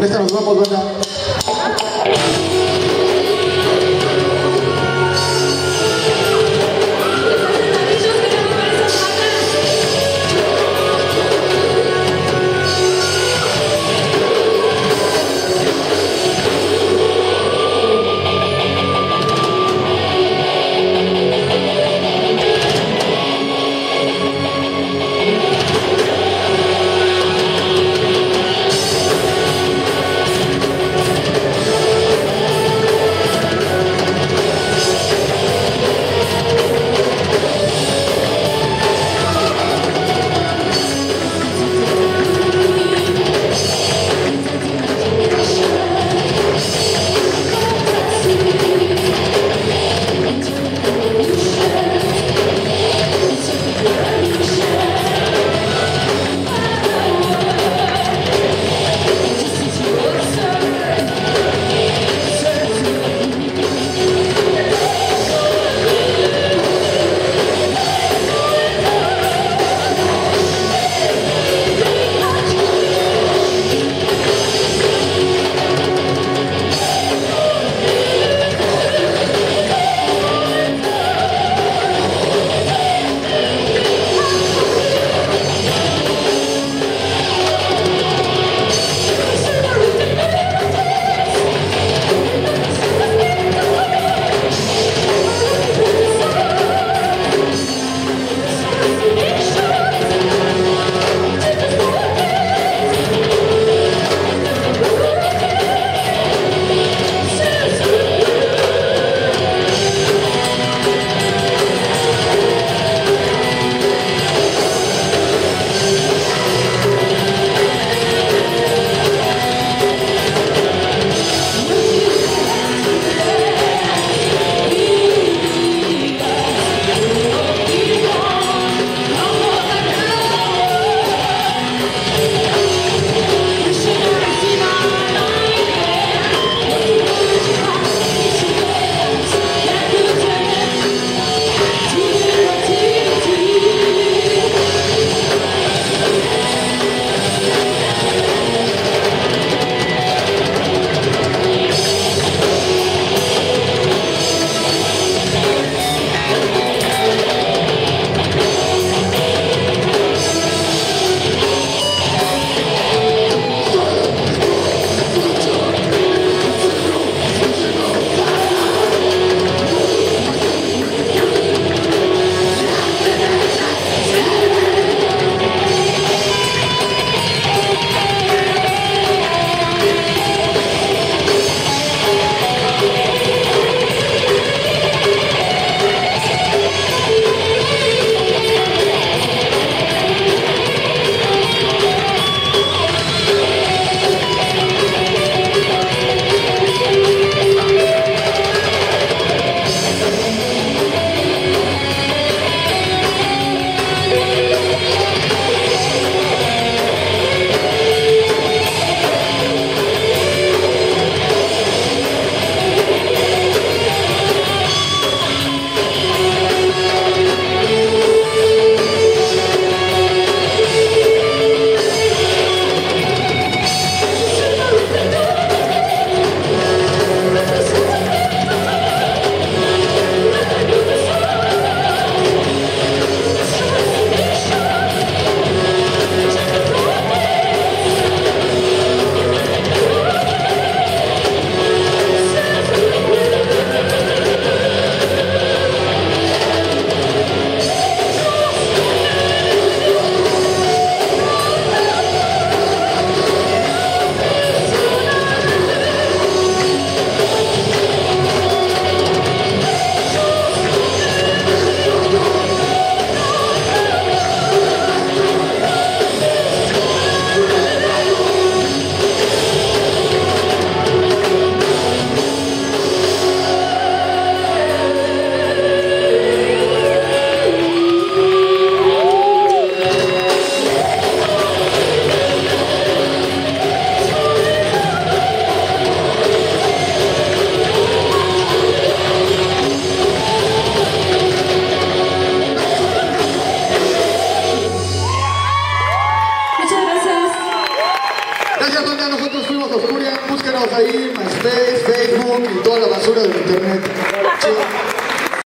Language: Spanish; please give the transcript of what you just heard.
Con esta nos vamos, banda. Gracias, banda. Nosotros fuimos Oscuria. Búsquenos ahí, MySpace, Facebook y toda la basura del internet.